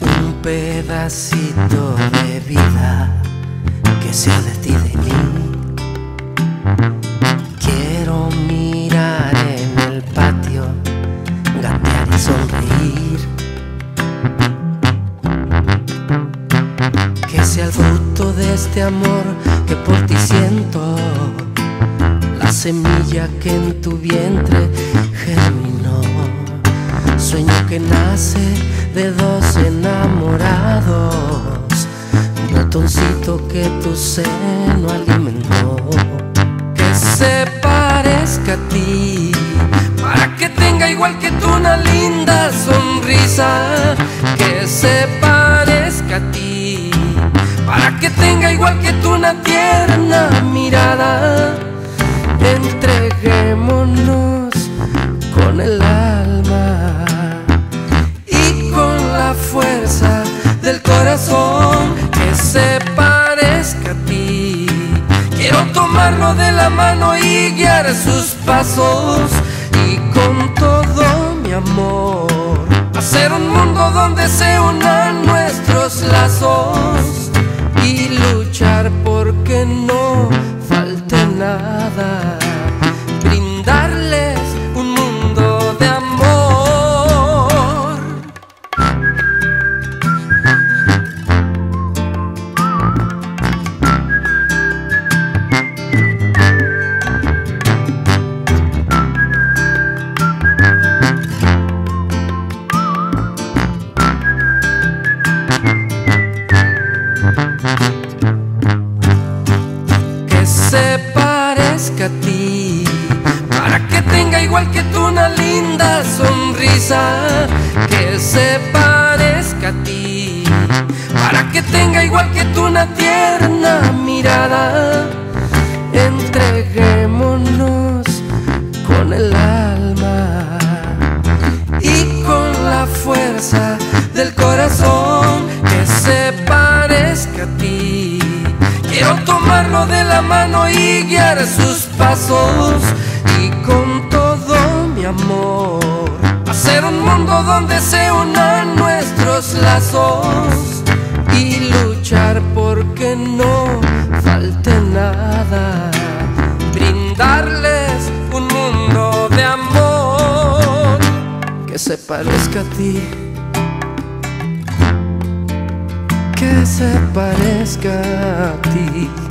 Un pedacito de vida que sea de ti, de mí. De este amor que por ti siento, la semilla que en tu vientre germinó. Sueño que nace de dos enamorados, botoncito que tu seno alimentó. Que se parezca a ti, para que tenga igual que tú una linda sonrisa. Que se tenga igual que tú una tierna mirada. Entreguémonos con el alma y con la fuerza del corazón que se parezca a ti. Quiero tomarlo de la mano y guiar sus pasos y con todo mi amor hacer un mundo donde se unan nuestros lazos porque no falte nada. Igual que tú una linda sonrisa, que se parezca a ti, para que tenga igual que tú una tierna mirada. Entreguémonos con el alma y con la fuerza del corazón que se parezca a ti. Quiero tomarlo de la mano y guiar sus pasos y con hacer un mundo donde se unan nuestros lazos y luchar porque no falte nada. Brindarles un mundo de amor que se parezca a ti. Que se parezca a ti.